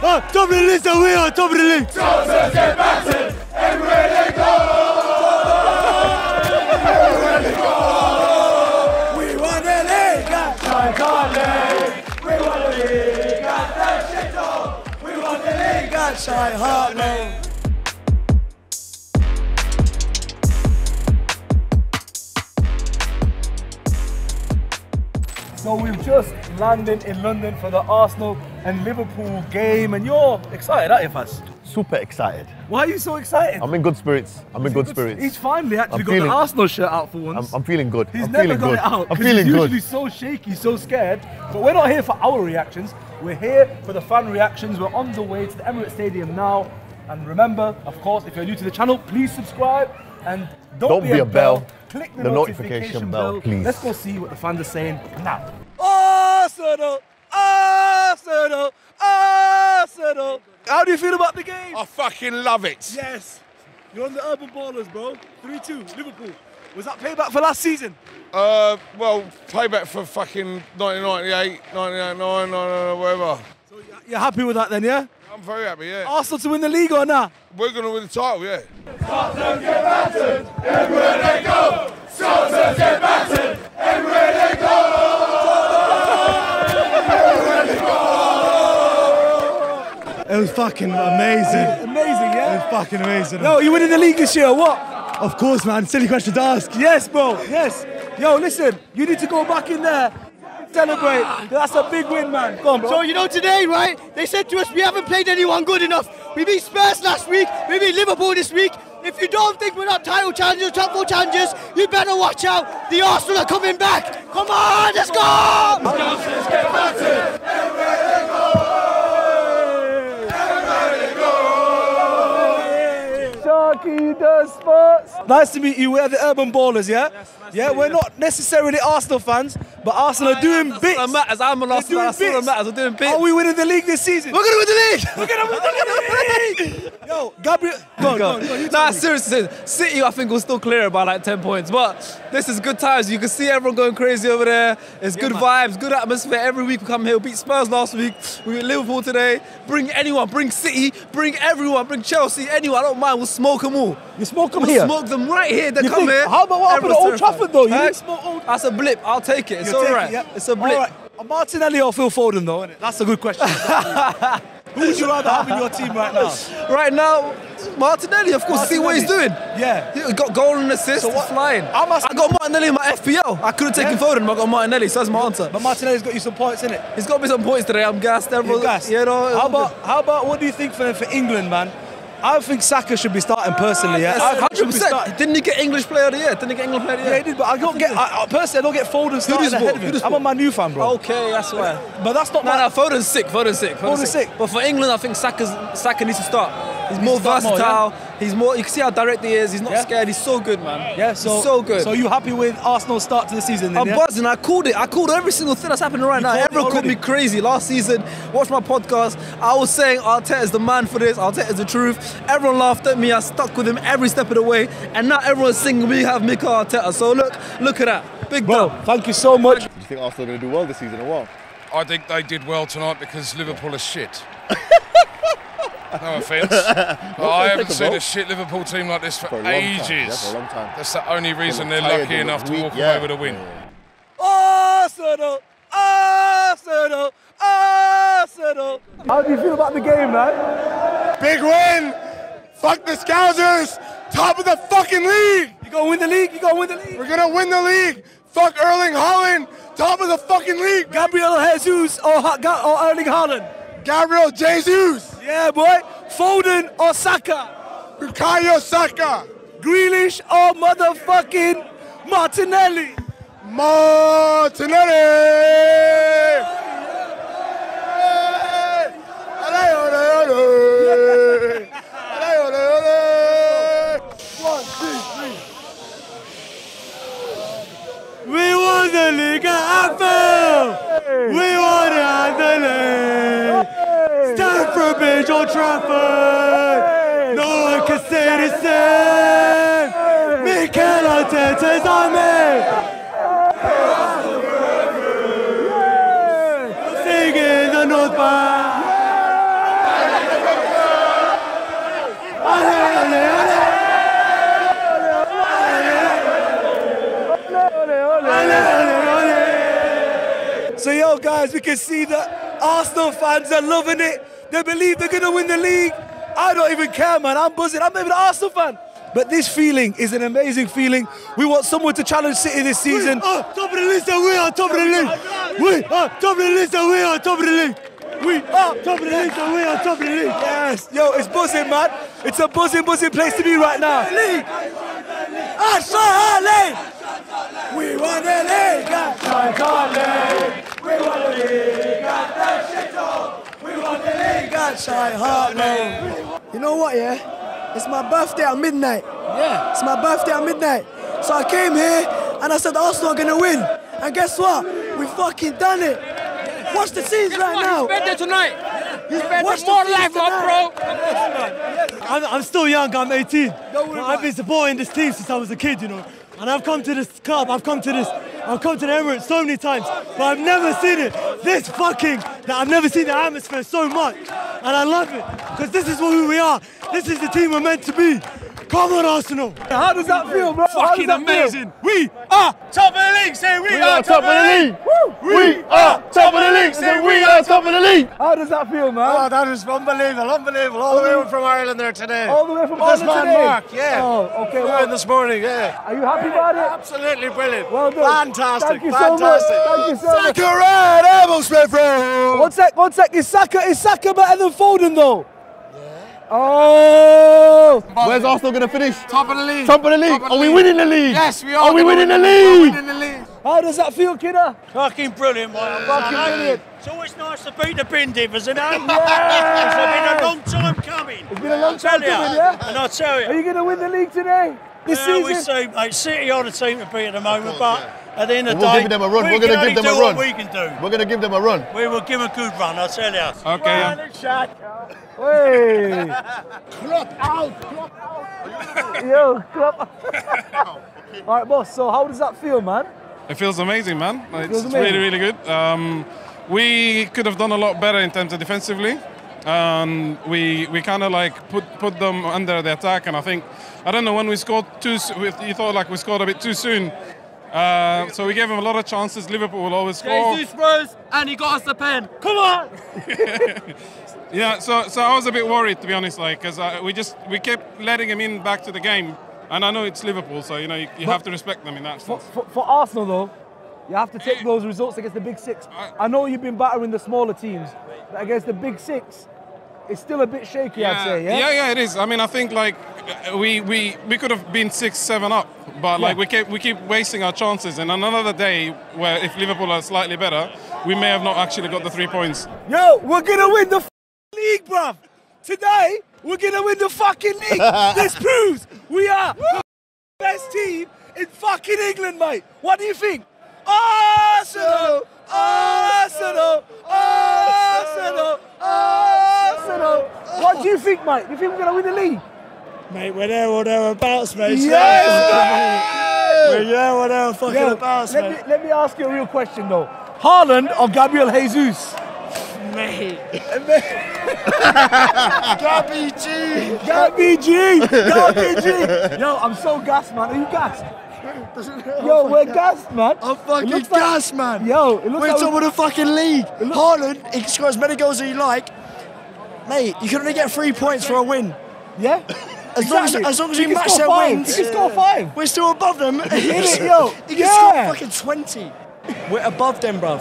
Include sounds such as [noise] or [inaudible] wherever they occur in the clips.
Uh, top of the list and we are top of the league. We won the league. Shine Hartley. We the league. Got. We the league. Got. So we've just landed in London for the Arsenal and Liverpool game, and you're excited, aren't you, Faz? Super excited. Why are you so excited? I'm in good spirits. I'm in good spirits. He's finally actually I'm got feeling- the Arsenal shirt out for I'm, once. I'm feeling good. He's I'm never got good. it out. I'm 'cause feeling he's good. usually so shaky, so scared. But we're not here for our reactions. We're here for the fan reactions. We're on the way to the Emirates Stadium now. And remember, of course, if you're new to the channel, please subscribe and don't, Don't be a bell. Click the, The notification, notification bell. bell, please. Let's go see what the fans are saying now. Arsenal! Arsenal! Arsenal! How do you feel about the game? I fucking love it. Yes. You're on the Urban Ballers, bro. 3-2, Liverpool. Was that payback for last season? Uh, well, payback for fucking 1998, 1999, 99, whatever. So you're- you're happy with that then, yeah? I'm very happy, yeah. Arsenal to win the league or not? We're going to win the title, yeah. It was fucking amazing. Amazing, yeah? It yeah? was fucking amazing. Yo, you winning the league this year or what? Of course, man. Silly question to ask. Yes, bro. Yes. Yo, listen, you need to go back in there. Celebrate. That's a big win, man. Go on, bro. So you know today, right? They said to us we haven't played anyone good enough. We beat Spurs last week. We beat Liverpool this week. If you don't think we're not title challengers, top four challengers, you better watch out. The Arsenal are coming back. Come on, let's go! Sharky does sports. Nice to meet you. We're the Urban Ballers, yeah? yeah, we're not necessarily Arsenal fans, but Arsenal are doing bits. That matters. I'm an They're Arsenal. doing That's all that bits. matters. We're doing bits. Are we winning the league this season? We're gonna win the league. We're gonna win the league! Yo, Gabriel, go on, go on, go on. You Nah, me. seriously, City I think will still clear it by like 10 points. But this is good times. You can see everyone going crazy over there. It's good vibes, good atmosphere. Every week we come here. We beat Spurs last week. We beat Liverpool today. Bring anyone, bring City, bring everyone, bring Chelsea, anyone. I don't mind. We'll smoke them all. You smoke them We'll here. smoke them right here. They You come think- here. how about what happened at Old Trafford, though? You Huh? smoke Old- That's a blip. I'll take it. It's all it, yeah? It's a blip. All right. Martinelli or Phil Foden, though, innit? That's a good question. [laughs] Who would you rather have in your team right now? [laughs] Right now, Martinelli, of course. See what he's doing. Yeah. He got goal and assist. So what- flying. Asking- I got Martinelli in my FPL. I could have taken Yeah. Foden, but I got Martinelli, so that's my answer. But Martinelli's got you some points, in it. He's got me some points today. I'm gassed. Everyone, gassed. You know. how about how about what do you think for for England, man? I think Saka should be starting personally. Yeah, I think should be percent. starting. Didn't he get English Player of the Year? Didn't he get English Player of the Yeah, Year? he did, but I don't get. I, I, personally, I don't get Foden starting ahead of him. I'm a Man U fan, bro. Okay, that's why. But that's not No, my. no, Foden's sick. Foden's sick. Foden's sick. But for England, I think Saka's, Saka needs to start. He's more start more, versatile. He's more. You can see how direct he is. He's not Yeah. scared. He's so good, man. Yeah, so He's so good. So you happy with Arsenal's start to the season? Then, I'm yeah? buzzing. I called it. I called every single thing that's happening right now. called Everyone called me crazy last season. Watch my podcast. I was saying Arteta is the man for this. Arteta is the truth. Everyone laughed at me. I stuck with him every step of the way. And now everyone's singing we have Mikel Arteta. So look, look at that. Big Bro, dub. thank you so much. Do you think Arsenal are going to do well this season or what? I think they did well tonight because Liverpool are shit. [laughs] no offence. But [laughs] I haven't seen vote. a shit Liverpool team like this for, For ages. time. Yeah, for a long time. That's the only reason They they're lucky enough look to walk yeah. away with a win. Arsenal, Arsenal, Arsenal. How do you feel about the game, man? Big win. Fuck the Scousers. Top of the fucking league. You gonna win the league? You gonna win the league? We're gonna win the league. Fuck Erling Haaland. Top of the fucking league. Gabriel Jesus or, or Erling Haaland? Gabriel Jesus. Yeah, boy. Foden or Saka? Bukayo Saka. Grealish or motherfucking Martinelli? Martinelli. One, two, three. We won the league at Anfield. We won the league. Turn from visual traffic. No one can say the same. Mikel Arteta's on me. Singing the North Bank. So yo guys, we can see that Arsenal fans are loving it. They believe they're going to win the league. I don't even care, man. I'm buzzing. I'm even an Arsenal fan. But this feeling is an amazing feeling. We want someone to challenge City this season. We are top of the list and we are top of the league. We are top of the list and we are top of the league. We are top of the league and we are top of the league. Yes, yo, it's buzzing, man. It's a buzzing, buzzing place to be right now. We won the league. We won the league at the Shito. We won the league You know what, yeah? It's my birthday at midnight. Yeah. It's my birthday at midnight. So I came here and I said Arsenal are gonna win. And guess what? We fucking done it. Watch the scenes right now. Better tonight. He's better Watch more scenes life, tonight. bro. I'm, I'm still young, I'm 18. I've been supporting this team since I was a kid, you know. And I've come to this club, I've come to this, I've come to the Emirates so many times, but I've never seen it this fucking, that I've never seen the atmosphere so much. And I love it, because this is who we are. This is the team we're meant to be. Come on, Arsenal. How does that feel, bro? Fucking that feel? amazing. We are top of the league. Say we, We are top of the league. We are top of the league. Say we are top of the league. How does that feel, man? Oh, that is unbelievable, unbelievable. All the way from Ireland there today. All the way from Ireland man today? Mark, yeah. Oh, okay. Well, this morning, yeah. are you happy about it? Absolutely brilliant. Well done. Fantastic, Thank you so much. fantastic. Thank you so much. Saka red, Rowe. One sec, one sec. Is Saka, is Saka better than Foden, though? Oh! Where's Arsenal going to finish? Top of the league. Top of the league. Are we winning the league? Yes, we are. Are we winning the We're league? winning the league. How does that feel, kidder? Fucking brilliant, man. Fucking brilliant. It's always nice to beat the bin dippers, isn't it? Yes. [laughs] It's been a long time coming. It's been a long time coming, yeah? And I tell you. Are you, you going to win the league today? This well, we season? see, mate, City are the team to beat at the moment, but at the end of the We'll day, give them a run. we We're gonna give them do a run. what we can do. We're going to give them a run. We will give them a good run, I tell you. Okay, yeah. Hey. Yo, club. [laughs] All right, boss. So how does that feel, man? It feels amazing, man. It's feels amazing. really, really good. Um, we could have done a lot better in terms of defensively. Um, we we kind of like put put them under the attack, and I think I don't know when we scored too. we- You thought like we scored a bit too soon. Uh, so we gave him a lot of chances. Liverpool will always score. Jesus Spurs, and he got us the pen. Come on. [laughs] Yeah, so so I was a bit worried to be honest, like because uh, we just we kept letting him in back to the game, and I know it's Liverpool, so you know you, you have to respect them in that For, sense. for, for Arsenal, though, you have to take those results against the big six. I know you've been battering the smaller teams, but against the big six, it's still a bit shaky, I'd say. Yeah. yeah, yeah, it is. I mean, I think like we we we could have been six, seven up, but like Yeah. we keep we keep wasting our chances. And another day where if Liverpool are slightly better, we may have not actually got the three points. Yo, we're gonna win the f- league, bruv. Today, we're gonna win the fucking league. [laughs] this proves we are the best team in fucking England, mate. What do you think? Arsenal, Arsenal, Arsenal, Arsenal. What do you think, mate? Do you think we're gonna win the league? Mate, we're there or thereabouts, mate. Yes! We're there or there fucking Yo, let mate. me, let me ask you a real question though. Haaland or Gabriel Jesus? Mate. [laughs] Gabby G! Gabby G! Gabby G! Yo, I'm so gassed, man. Are you gassed? Yo, we're gassed, man. I'm fucking looks like- man. Yo, it looks We're like top we- of the fucking league. Haaland, he can score as many goals as you like. Mate, you can only get three points for a win. Yeah? As long as, Exactly. as long as He we match their five. wins, He can score five. we're still above them. [laughs] Yo? He can Yeah. score fucking 20. We're above them, bruv.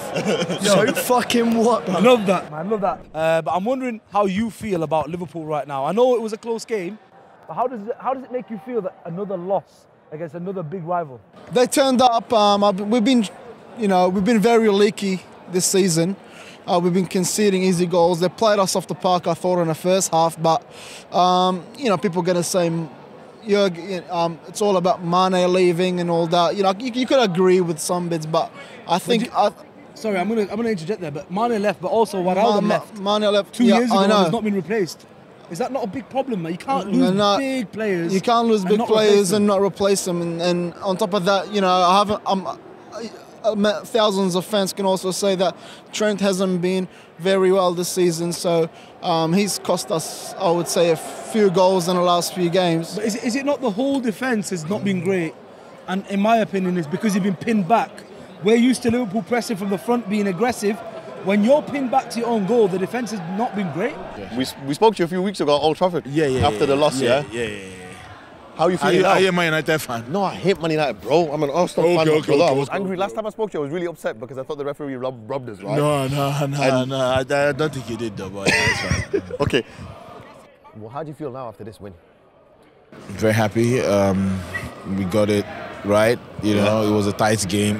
[laughs] so fucking what, bruv? Love that, man. Love that. Uh, but I'm wondering how you feel about Liverpool right now. I know it was a close game, but how does it, how does it make you feel that another loss against another big rival? They turned up. Um, we've been, you know, we've been very leaky this season. Uh, we've been conceding easy goals. They played us off the park, I thought, in the first half. But um, you know, people are going to say, um, it's all about Mane leaving and all that. You know, you, you could agree with some bits, but I think I, Sorry, I'm gonna I'm gonna interject there, but Mane left, but also Wijnaldum Ma- left Mane left two yeah, years ago I and know. has not been replaced. Is that not a big problem, man? You can't lose no, big players. You can't lose big players and not replace them. And, and on top of that, you know, I haven't. I'm, I, thousands of fans can also say that Trent hasn't been very well this season. So um, he's cost us, I would say, a few goals in the last few games. But is, it- is it not the whole defence has not been great? And in my opinion, it's because you've been pinned back. We're used to Liverpool pressing from the front, being aggressive. When you're pinned back to your own goal, the defense has not been great. We, we spoke to you a few weeks ago at Old Trafford. Yeah, yeah. After the loss, yeah? Yeah, yeah, yeah. How you Are feeling you, now? are you a Man United fan? No, I hate Man United, bro. I'm an Arsenal Okay, fan. okay, not brother. okay, I was okay, angry. okay. Last time I spoke to you, I was really upset because I thought the referee robbed, robbed us, right? No, no, no, And- no. I, I don't think he did though, but yeah, fine. [laughs] Okay. Well, how do you feel now after this win? Very happy. Um, we got it right. You know, it was a tight game.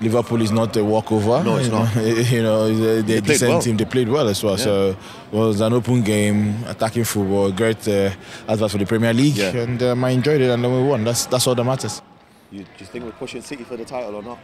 Liverpool is not a walkover. No, it's [laughs] you know, not. You know, they're They a decent well. team. They played well as well. Yeah. So it was an open game, attacking football. Great uh, advert for the Premier League, Yeah. and um, I enjoyed it, and then we won. That's that's all that matters. You, do you think we're pushing City for the title or not?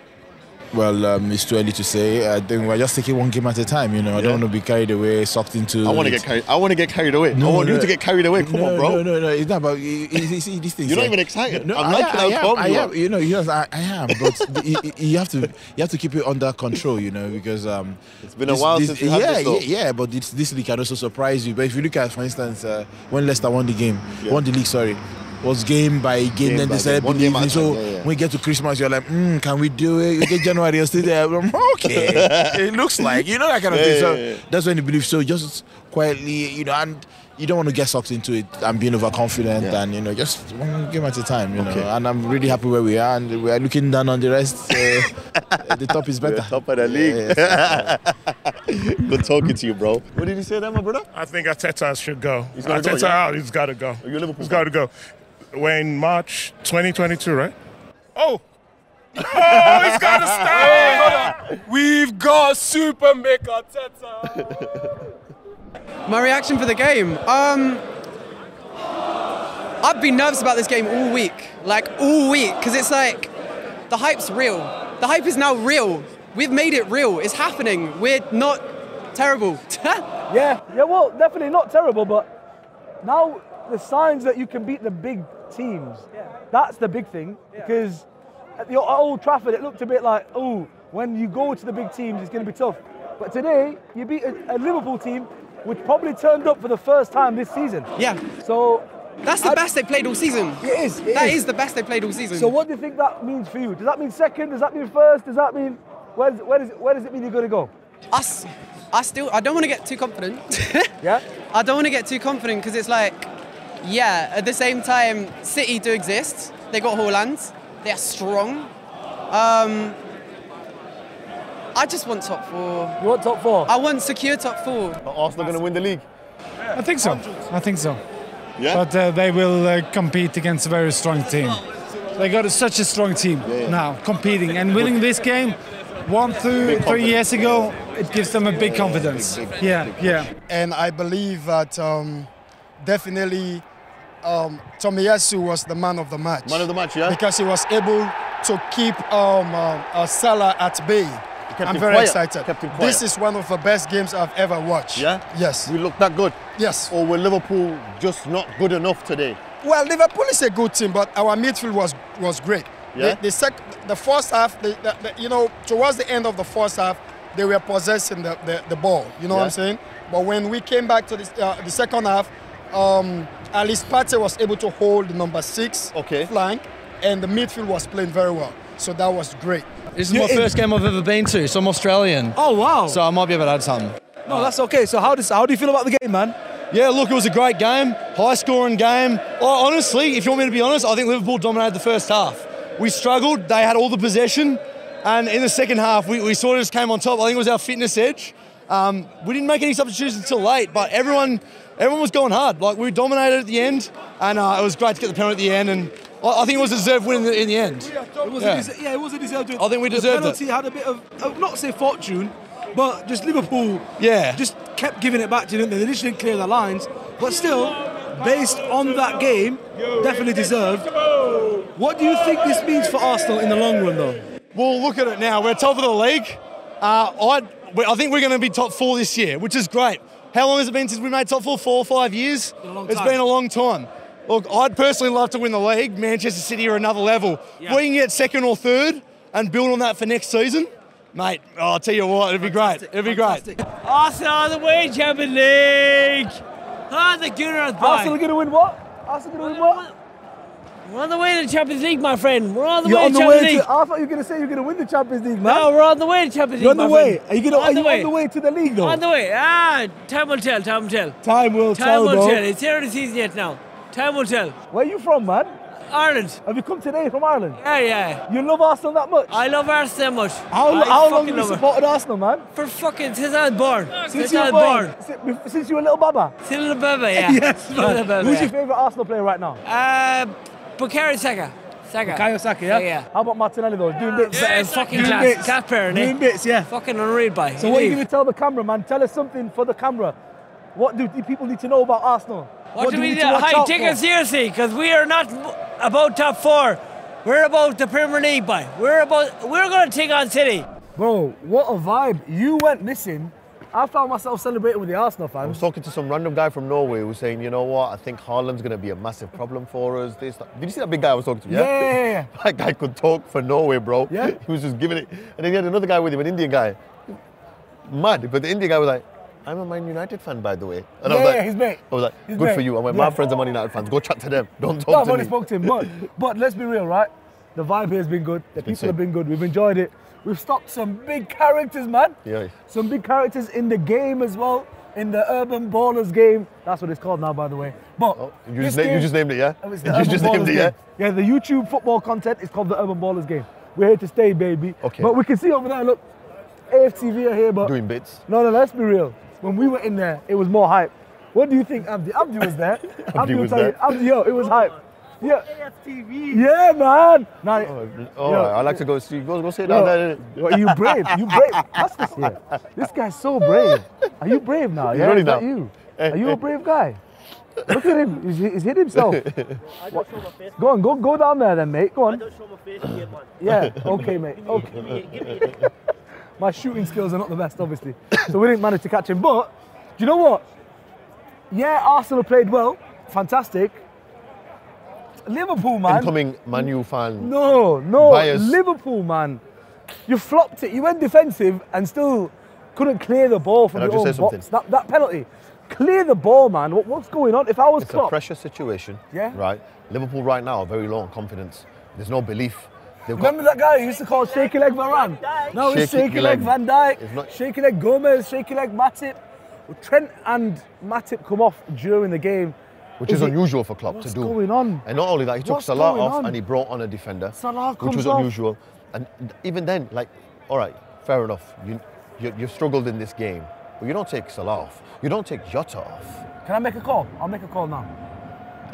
Well, um, it's too early to say. I think we're just taking one game at a time. You know, I don't want to be carried away, sucked into. I want to get carried. I want to get carried away. I No, want you no. to get carried away. Come no, on, bro. No, no, no. It's not about you, you, you see these things. You're not yeah. even excited. No, I'm I, I, how am, I you am. You know, yes, I, I am. But [laughs] you, you have to you have to keep it under control. You know, because um, It's been a while since we had yeah, this, yeah, yeah. But this, this league can also surprise you. But if you look at, for instance, uh, when Leicester won the game, Yeah. won the league, sorry. Was game by game, Game then by they started game. One game believing. at a So yeah, yeah. when you get to Christmas, you're like, mm, can we do it? You get January, you're still there. I'm, okay, [laughs] it looks like you know that kind of Yeah, thing. So yeah, yeah. that's when you believe. So just quietly, you know, and you don't want to get sucked into it and being overconfident Yeah. and you know just one game at a time. You Okay. know, and I'm really happy where we are, and we are looking down on the rest. Uh, [laughs] the top is We're better. top of the league. [laughs] Good talking to you, bro. What did you say there, my brother? I think Arteta should go. He's gotta go, yeah? out. He's got to go. Are you a Liverpool He's got to go. We're in March 2022, right? Oh. Oh, he's got to stay. We've got Super Mick Arteta. My reaction for the game. Um, I've been nervous about this game all week, like all week, because it's like the hype's real. The hype is now real. We've made it real. It's happening. We're not terrible. [laughs] Yeah, yeah, well, definitely not terrible, but now the signs that you can beat the big teams, that's the big thing. Because at the at Old Trafford, it looked a bit like, oh, when you go to the big teams, it's going to be tough. But today, you beat a, a Liverpool team which probably turned up for the first time this season. yeah, So that's the I- best they played all season. it is. it That is the best they played all season. So what do you think that means for you? Does that mean second? Does that mean first? Does that mean where, does- where, does, it, where does it mean you're going to go? us, I still, I don't want to get too confident. [laughs] Yeah. I don't want to get too confident because it's like, yeah, at the same time, City do exist. They got Haaland. They are strong. Um, I just want top four. You want top four? I want secure top four. Are Arsenal going to win the league? I think so. I think so. Yeah. But uh, they will uh, compete against a very strong team. They got a, such a strong team yeah. now competing and winning this game. One, two, Big three years ago, it gives them a big confidence. Yeah, yeah. and I believe that um, definitely um, Tomiyasu was the man of the match. Man of the match, yeah? Because he was able to keep um, uh, uh, Salah at bay. I'm very quiet, excited. This is one of the best games I've ever watched. Yeah? Yes. We look that good? Yes. Or were Liverpool just not good enough today? Well, Liverpool is a good team, but our midfield was was great. Yeah? The, the, sec- the first half, the, the, the- you know, towards the end of the first half, they were possessing the, the, the ball. You know what I'm saying? But when we came back to the, uh, the second half, um, Alice Pate was able to hold the number six okay. flank, and the midfield was playing very well. So that was great. This is my first game I've ever been to, so I'm Australian. Oh wow! So I might be able to add something. No, that's okay. So how does how do you feel about the game, man? Yeah, look, it was a great game, high scoring game. Oh, honestly, if you want me to be honest, I think Liverpool dominated the first half. We struggled, they had all the possession, and in the second half, we, we sort of just came on top. I think it was our fitness edge. Um, we didn't make any substitutions until late, but everyone everyone was going hard. Like, we dominated at the end, and uh, it was great to get the penalty at the end, and I, I think it was a deserved win in the, in the end. It was Yeah. a yeah, it was a deserved win. I think we The deserved it. penalty had a bit of, uh, not say fortune, but just Liverpool. Yeah. Just kept giving it back to them. They just didn't clear the lines, but still, based on that game, definitely deserved. What do you think this means for Arsenal in the long run, though? Well, look at it now. We're top of the league. Uh, I'd, we- I think we're going to be top four this year, which is great. How long has it been since we made top four? Four or five years? long It's time. been a long time. Look, I'd personally love to win the league. Manchester City are another level. If we can get second or third and build on that for next season, mate, oh, I'll tell you what, it'd be great. It'd be great. Arsenal are the way Champions League. Ah, the Gunners, boy. Arsenal going to win what? Arsenal going to win what? We're on the way to the Champions League, my friend. We're on the You're way on to the Champions way League. to. I thought you were going to say you're going to win the Champions League, man. No, we're on the way to Champions League. You're on the way. friend. Are you going to? On Are the you way. on the way to the league though? On the way. Ah, time will tell. Time will tell. Time will Time tell, will bro. tell. It's here in the season yet now. Time will tell. Where are you from, man? Ireland. Have you come today from Ireland? Yeah, yeah. You love Arsenal that much? I love Arsenal that much. How, I how long have you love it. supported Arsenal, man? For fucking since I was born. Since you were was born. Since, since you were a little baba. Since little baba, yeah. [laughs] yes, Little man. baba, Who's yeah. your favourite Arsenal player right now? Uh, Bukayo Saka. Saka. Bukayo Saka, yeah? Yeah. How about Martinelli though? Doing bits. Yeah, fucking Doing class. bits. Class player, innit? Doing bits, yeah. Fucking unreal, by. So what are you going to tell the camera, man? Tell us something for the camera. What do people need to know about Arsenal? What, do we need need to to watch Hi, out take for? it seriously, because we are not about top four. We're about the Premier League, boy. We're about. We're going to take on City. Bro, what a vibe. You went missing. I found myself celebrating with the Arsenal fans. I was talking to some random guy from Norway who was saying, you know what, I think Haaland's going to be a massive problem for us. This, that. Did you see that big guy I was talking to? Yeah, yeah, yeah, yeah. [laughs] that guy could talk for Norway, bro. Yeah. [laughs] He was just giving it. And then he had another guy with him, an Indian guy. Mad. But the Indian guy was like, I'm a Man United fan, by the way. And I was Yeah, like, yeah, his mate. I was like, good mate. for you. I went, Yeah. my friends are Man United fans. Go chat to them. [laughs] Don't talk No, I've to already me. spoke to him, but, but let's be real, right? The vibe here has been good. The been people have been good. We've enjoyed it. We've stopped some big characters, man. Yeah. Some big characters in the game as well. In the Urban Ballers game. That's what it's called now, by the way. But oh, You just, na- you just named it, yeah? Oh, the You Urban just Ballers named it, game. yeah? Yeah, the YouTube football content is called the Urban Ballers game. We're here to stay, baby. Okay. But we can see over there, look, AFTV are here, but Doing bits. no, no, let's be real. When we were in there, it was more hype. What do you think, Abdi? Abdi was there. [laughs] Abdi will was there. You, Abdi, yo, it was hype. Yeah. Yeah, man. Now, All yo, right, I like to go see. Go, go sit down yo, there. yo, you brave. You brave. That's this year. This guy's so brave. Are you brave now? He's Yeah, running is that now. you? Eh, are you a eh. brave guy? Look at him. He's, he's hit himself. [laughs] What? Go on, go go down there then, mate. Go on. Yeah, okay, mate. Okay. My shooting skills are not the best, obviously. So we didn't manage to catch him. But do you know what? Yeah, Arsenal played well. Fantastic. Liverpool, man. Incoming Man U fan. No, no. Bias. Liverpool, man. You flopped it. You went defensive and still couldn't clear the ball from Can I your just own say box. That, that penalty. Clear the ball, man. What, what's going on? If I was It's a pressure situation. Yeah. Right. Liverpool right now are very low on confidence. There's no belief. They've got Remember that guy who used to call shaky leg Varane? No, it's Shaky shaky leg. Van It's not- shaky leg Gomez, shaky leg Matip. Trent and Matip come off during the game. Which is, it- unusual for Klopp What's to do. going on? And not only that, he took What's Salah off on? and he brought on a defender, Salah which comes was off. unusual. And even then, like, all right, fair enough. You, you you've struggled in this game, but you don't take Salah off. You don't take Jota off. Can I make a call? I'll make a call now.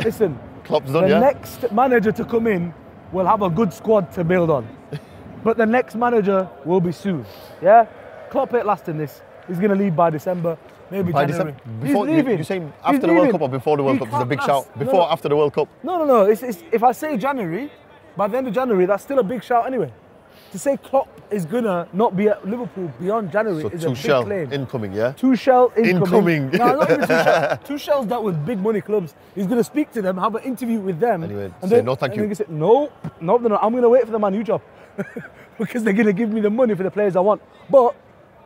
Listen, [laughs] Klopp's done, the yeah. next manager to come in will have a good squad to build on. [laughs] but the next manager will be soon. Yeah? Klopp ain't lasting this. He's going to leave by December, maybe By January. December- before, He's you, leaving. you're saying He's after the World leaving. Cup or before the World He Cup? There's a big last. shout. Before, no. after the World Cup. No, no, no. It's, it's, if I say January, by the end of January, that's still a big shout anyway. To say Klopp is gonna not be at Liverpool beyond January So is a big claim. incoming, yeah. Tuchel incoming. Incoming. no, not even Tuchel. [laughs] Tuchel's dealt with big money clubs. He's going to speak to them, have an interview with them. Anyway, and say then, no thank and you. say, no, no, no, no, I'm going to wait for the Man U job [laughs] because they're going to give me the money for the players I want. But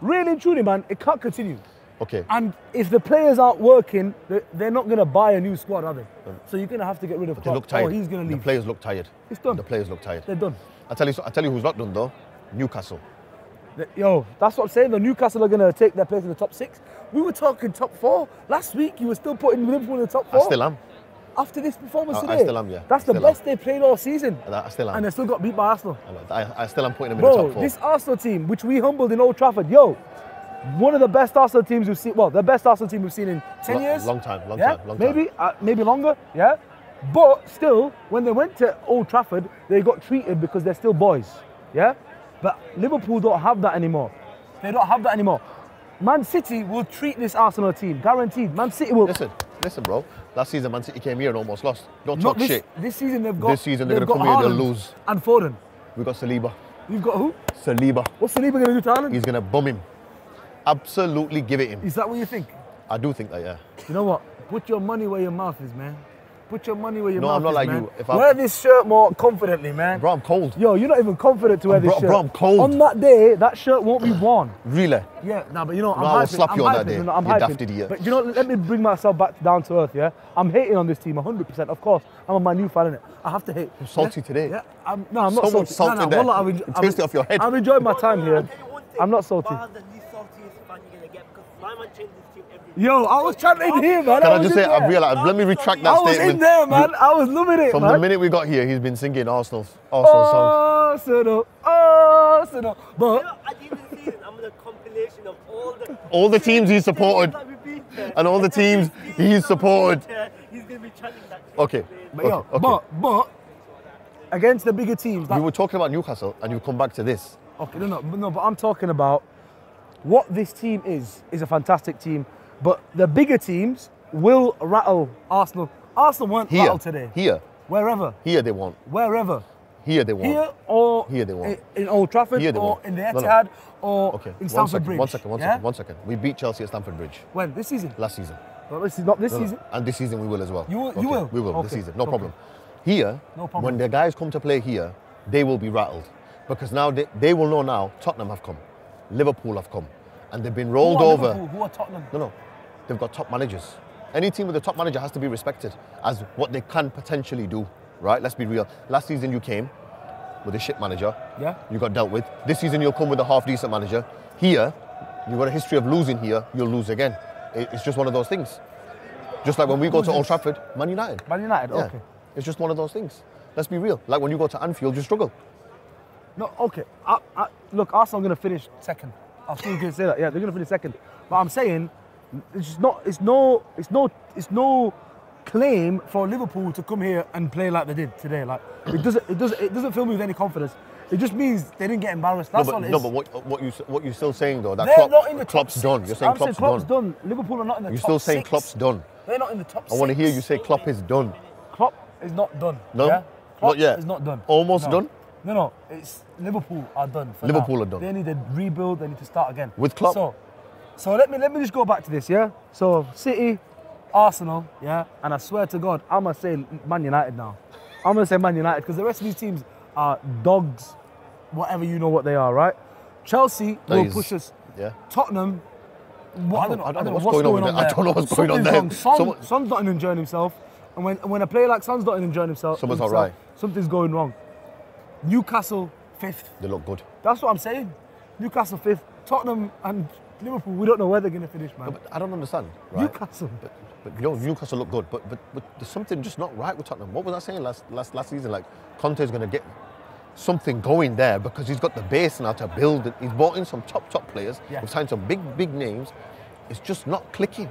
really and truly, man, it can't continue. Okay. And if the players aren't working, they- they're not going to buy a new squad, are they? Uh, so you're going to have to get rid of They Klopp. look tired. Oh, he's going to leave. The players look tired. It's done. The players look tired. They're done. I tell you, I tell you who's not done though. Newcastle. The- Yo, that's what I'm saying. The Newcastle are going to take their place in the top six. We were talking top four last week. You were still putting Liverpool in the top four. I still am. After this performance I- I today, still am, yeah. That's the best they played all season, I still am. and they still got beat by Arsenal. I, I still am putting them in the top four. this Arsenal team, which we humbled in Old Trafford, yo, one of the best Arsenal teams we've seen. Well, the best Arsenal team we've seen in ten Lo- years. long time, long yeah? time, long time. maybe, uh, maybe longer. Yeah, but still, when they went to Old Trafford, they got treated because they're still boys. Yeah, but Liverpool don't have that anymore. They don't have that anymore. Man City will treat this Arsenal team, guaranteed. Man City will. Listen, listen, bro. Last season, Man City came here and almost lost. Don't Not talk this, shit. This season they've got. This season they're gonna got come here, they'll lose. And Foden. We got Saliba. You've got who? Saliba. What's Saliba going to do to Haaland? He's gonna bum him. Absolutely give it him. Is that what you think? I do think that, yeah. You know what? Put your money where your mouth is, man. Put your money where your No, mouth is. No, I'm not is, like man. you. If I- wear this shirt more confidently, man. Bro, I'm cold. Yo, you're not even confident to wear I'm this bro- shirt. bro, I'm cold. On that day, that shirt won't be worn. Really? Yeah, no, but you know, I'm No, I will hyping. slap I'm you on that day, no, no, I'm you hyping. daft idiot. But you know, let me bring myself back down to earth. Yeah, I'm hating on this team 100. percent Of course, I'm a Man U fan. Innit? I have to hate. I'm salty yeah? today. Yeah, I'm, no, I'm not So much salty. salt no, no, in there. wallah, I'm, You I'm, it off your head. I'm enjoying my time here. I'm not salty. Yo, I was chanting here, man. Can I was just say, I there. realized, let me retract that statement. I was statement. in there, man. I was loving it, From man. the minute we got here, he's been singing Arsenal's Arsenal songs. Oh, Arsenal, Arsenal. But i All the All the teams he supported, and all the teams he supported. Okay. But okay, yo, okay. but but against the bigger teams, that, we were talking about Newcastle, and you come back to this. okay, no, no, no, but I'm talking about what this team is. Is a fantastic team, but the bigger teams will rattle Arsenal. Arsenal weren't Here, rattled today. here, Wherever, here they won't. wherever. Here they won't. Here or Here they won't. in, Old Trafford Here they or won't. in the No, no. Etihad or Okay. in one Stamford second, Bridge. One second. One yeah? second. One second. We beat Chelsea at Stamford Bridge When this season? last season. No, this is not this No, no, season. And this season we will as well. You will- you will? We will this season. No okay. problem. Here, No problem. when the guys come to play here, they will be rattled because now they, they will know now Tottenham have come, Liverpool have come, and they've been rolled Who over. Liverpool? Who are Tottenham? No, no, they've got top managers. Any team with a top manager has to be respected as what they can potentially do. Right? Let's be real. Last season you came with a shit manager. Yeah. You got dealt with. This season you'll come with a half decent manager. Here, you've got a history of losing here. You'll lose again. It's just one of those things. Just like when we go Who's to Old? Trafford, Man United. Man United. Yeah. Okay. It's just one of those things. Let's be real. Like when you go to Anfield, you struggle. No, okay. I, I, look, Arsenal are going to finish second. I was going to say that. Yeah, they're going to finish second. But I'm saying it's just not. It's no. It's no. It's no claim for Liverpool to come here and play like they did today. Like it doesn't. It doesn't. It doesn't fill me with any confidence. It just means they didn't get embarrassed. That's no, all but, no, but what, what you what you're still saying though? That They're Klopp, not in the top Klopp's done. six. You're saying I'm saying Klopp's, Klopp's done. done. Liverpool are not in the top. You're still saying six. Klopp's done. They're not in the top. I want to hear you say Klopp is done. Klopp is not done. No? Yeah? Klopp Not yet. Is not done. Almost No. done? No, no. It's Liverpool are done. Liverpool now. are done. They need to rebuild. They need to start again. With Klopp? So, so let me let me just go back to this. Yeah. So City, Arsenal. Yeah. And I swear to God, I'm gonna say Man United now. I'm gonna say Man United because the rest of these teams are dogs. Whatever you know what they are, right? Chelsea That will is- push us. Yeah. Tottenham. What, I, don't know, I don't know what's, what's going, on on there. I don't know what's going on Something's there. wrong. Son, Someone- Son's not enjoying himself. And when, when a player like Son's not enjoying himself, not himself, right. Something's going wrong. Newcastle fifth. They look good. That's what I'm saying. Newcastle fifth. Tottenham and Liverpool. We don't know where they're going to finish, man. But I don't understand. Right? Newcastle. But, but you know, Newcastle look good, but, but but there's something just not right with Tottenham. What was I saying last last last season? Like Conte's going to get something going there because he's got the base now to build it. He's brought in some top top players. Yeah. We've signed some big big names. It's just not clicking.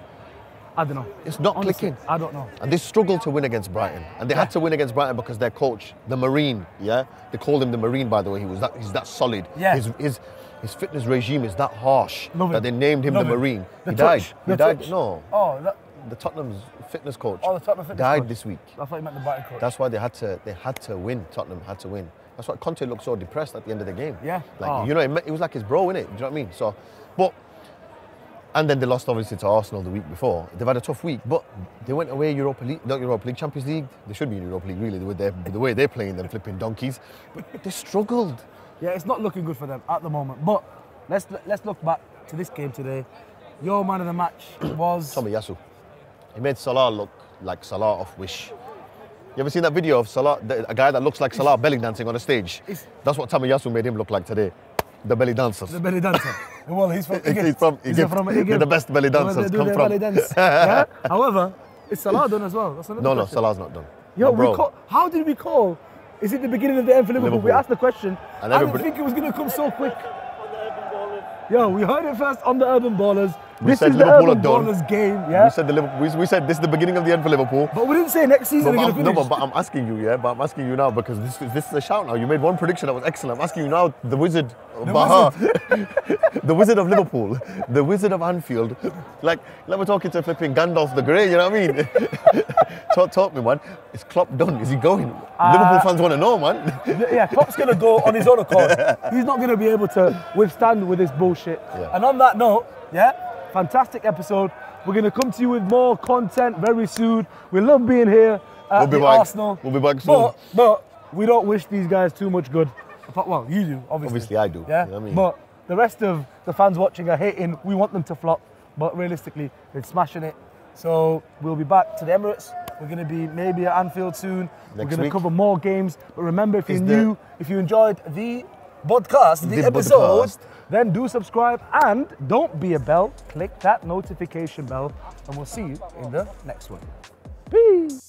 I don't know. It's not Honestly, clicking. I don't know. And they struggled to win against Brighton. And they had to win against Brighton because their coach, the Marine, yeah? They called him the Marine, by the way. He was that he's that solid. Yeah. His his, his fitness regime is that harsh Love that it. they named him Love the it. Marine. The he touch. died. The he died. No. Oh, that, The Tottenham's fitness coach oh, the Tottenham fitness died coach. this week. I thought you meant the Brighton coach. That's why they had to they had to win. Tottenham had to win. That's why Conte looked so depressed at the end of the game. Yeah. Like Oh. you know, it, it was like his bro, innit? Do you know what I mean? So, but and then they lost obviously to Arsenal the week before. They've had a tough week, but they went away Europa League, not Europa League, Champions League. They should be in Europa League really with, their, with the way they're playing them flipping donkeys. But they struggled. Yeah, it's not looking good for them at the moment. But let's let's look back to this game today. Your man of the match [clears throat] was Tomiyasu. He made Salah look like Salah off Wish. You ever seen that video of Salah, a guy that looks like Salah belly dancing on a stage? It's- That's what Tomiyasu made him look like today. The belly dancers. the belly dancer. [laughs] well, he's from He's Egypt. from He's Egypt. from They're Egypt. the best belly dancers come from. belly dance. [laughs] yeah? However, is Salah done as well? That's No, no. Salah's not done. Yo, we call, how did we call? Is it the beginning of the end for Liverpool? We asked the question. And I didn't think it was going to come so quick. Yo, we heard it first on the Urban Ballers. We this said is Liverpool the are done. Game, yeah? We said the Liverpool, we, we said this is the beginning of the end for Liverpool. but we didn't say next season But, they're but going to I'm, no, but, but I'm asking you, yeah. But I'm asking you now because this is this is a shout now. You made one prediction that was excellent. I'm asking you now, the wizard, Baha, [laughs] the wizard of Liverpool, the wizard of Anfield. Like, like we're talking to flipping Gandalf the Grey. You know what I mean? [laughs] talk, talk me, man. Is Klopp done? Is he going? Uh, Liverpool fans want to know, man. yeah, Klopp's going to go on his own accord. [laughs] He's not going to be able to withstand with this bullshit. Yeah. And on that note, yeah, fantastic episode. We're going to come to you with more content very soon. We love being here. at We'll be the back. Arsenal. We'll be back soon. But, but we don't wish these guys too much good. Well, you do, obviously. Obviously, I do. Yeah. You know I mean? But the rest of the fans watching are hating. We want them to flop, but realistically, they're smashing it. So we'll be back to the Emirates. We're going to be maybe at Anfield soon. We're Next going to cover more games. But remember, if Is you're the- new, if you enjoyed the podcast, the, The episode, podcast. then do subscribe and don't be a bell. Click that notification bell, and we'll see you in the next one.